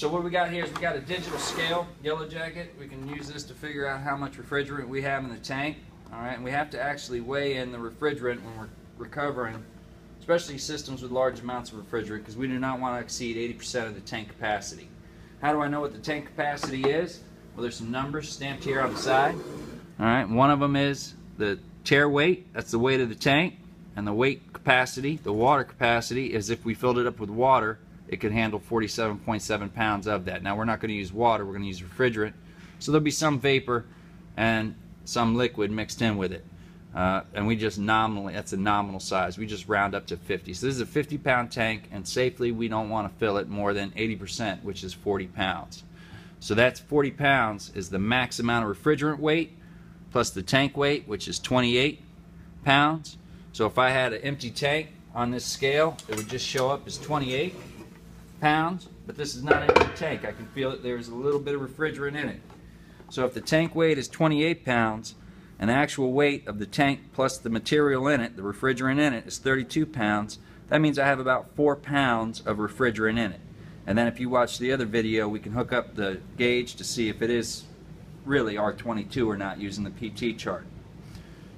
So what we got here is we got a digital scale, Yellow Jacket. We can use this to figure out how much refrigerant we have in the tank. All right, and we have to actually weigh in the refrigerant when we're recovering, especially systems with large amounts of refrigerant, because we do not want to exceed 80% of the tank capacity. How do I know what the tank capacity is? Well, there's some numbers stamped here on the side. All right, one of them is the tare weight, that's the weight of the tank, and the weight capacity, the water capacity, is if we filled it up with water, it could handle 47.7 pounds of that. Now, we're not going to use water, we're going to use refrigerant, so there'll be some vapor and some liquid mixed in with it. Uh, and we just nominally, that's a nominal size, we just round up to 50. So this is a 50 pound tank, and safely we don't want to fill it more than 80%, which is 40 pounds. So that's 40 pounds is the max amount of refrigerant weight plus the tank weight, which is 28 pounds. So if I had an empty tank on this scale, it would just show up as 28 pounds, but this is not an empty tank. I can feel that there's a little bit of refrigerant in it. So if the tank weight is 28 pounds, and the actual weight of the tank plus the material in it, the refrigerant in it, is 32 pounds, that means I have about 4 pounds of refrigerant in it. And then if you watch the other video, we can hook up the gauge to see if it is really R22 or not using the PT chart.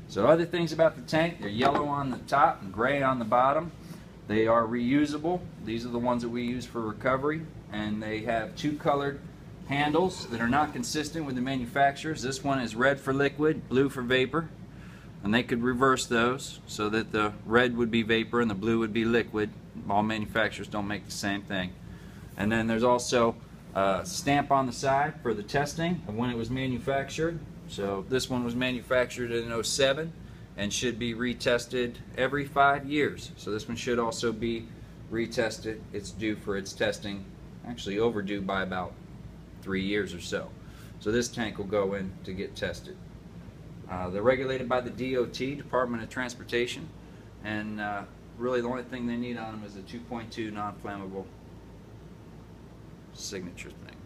So other things about the tank, they're yellow on the top and gray on the bottom. They are reusable. These are the ones that we use for recovery. And they have two colored handles that are not consistent with the manufacturers. This one is red for liquid, blue for vapor. And they could reverse those so that the red would be vapor and the blue would be liquid. All manufacturers don't make the same thing. And then there's also a stamp on the side for the testing of when it was manufactured. So this one was manufactured in 07 and should be retested every five years. So this one should also be retested. It's due for its testing, actually overdue by about three years or so. So this tank will go in to get tested. Uh, they're regulated by the DOT, Department of Transportation, and uh, really the only thing they need on them is a 2.2 non-flammable signature thing.